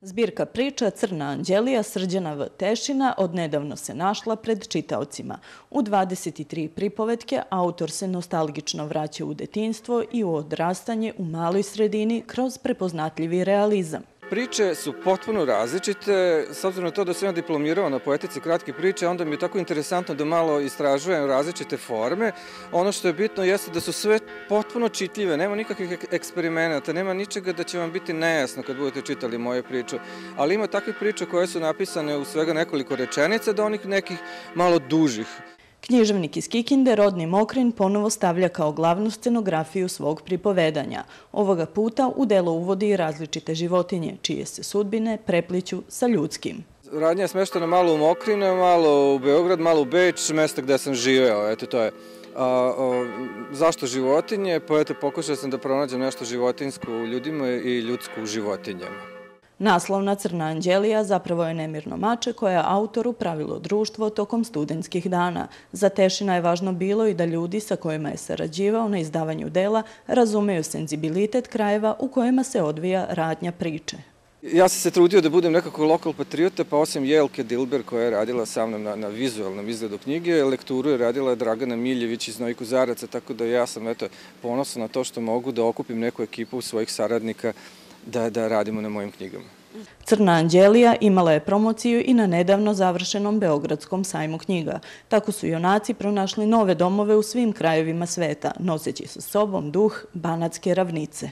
Zbirka priča Crna Anđelija Srđana V. Tešina odnedavno se našla pred čitaocima. U 23 pripovetke autor se nostalgično vraća u detinstvo i u odrastanje u maloj sredini kroz prepoznatljivi realizam. Priče su potpuno različite, s obzirom na to da sam ja diplomirao na poetici kratke priče, onda mi je tako interesantno da malo istražujem različite forme. Ono što je bitno jeste da su sve potpuno čitljive, nema nikakvih eksperimenata, nema ničega da će vam biti nejasno kad budete čitali moje priče, ali ima takvih priča koje su napisane u svega nekoliko rečenica do onih nekih malo dužih. Književnik iz Kikinde, Rodni Mokrin, ponovo stavlja kao glavnu scenografiju svog pripovedanja. Ovoga puta u delo uvodi različite životinje, čije se sudbine prepliću sa ljudskim. Radnja je smeštena malo u Mokrine, malo u Beograd, malo u Beč, mesta gde sam živeo, eto to je. A, a, zašto životinje? Pa eto, pokušao sam da pronađem nešto životinsko u ljudima i ljudsko u životinjama. Naslovna Crna Anđelija zapravo je nemirno mače koje je autoru pravilo društvo tokom studentskih dana. Za Tešina je važno bilo i da ljudi sa kojima je sarađivao na izdavanju dela razumeju senzibilitet krajeva u kojima se odvija radnja priče. Ja sam se trudio da budem nekako lokal patriota, pa osim Jelke Dilber koja je radila sa mnom na, na vizualnom izgledu knjige, lekturu je radila Dragana Miljević iz Nojku Zaraca, tako da ja sam eto, ponosan na to što mogu da okupim neku ekipu svojih saradnika da, da radimo na mojim knjigama. Crna Anđelija imala je promociju i na nedavno završenom Beogradskom sajmu knjiga. Tako su junaci pronašli nove domove u svim krajevima sveta, noseći sa sobom duh Banatske ravnice.